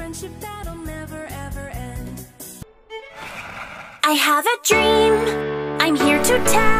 friendship that'll never ever end. I have a dream, I'm here to tell.